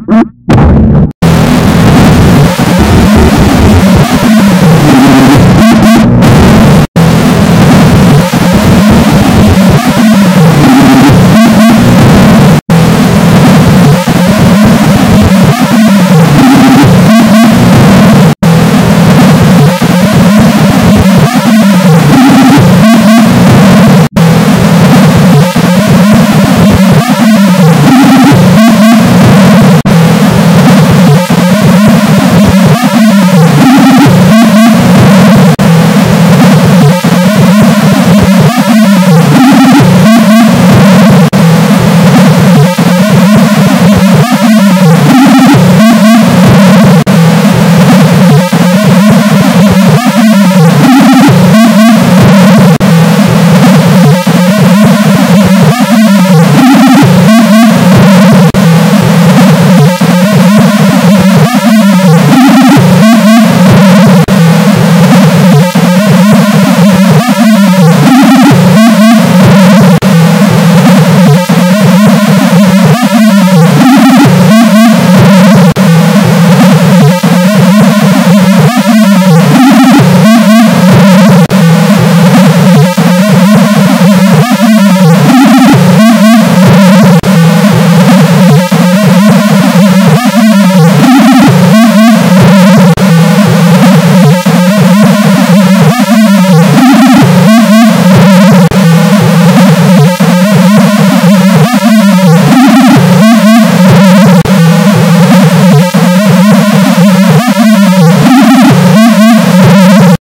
Mm-hmm.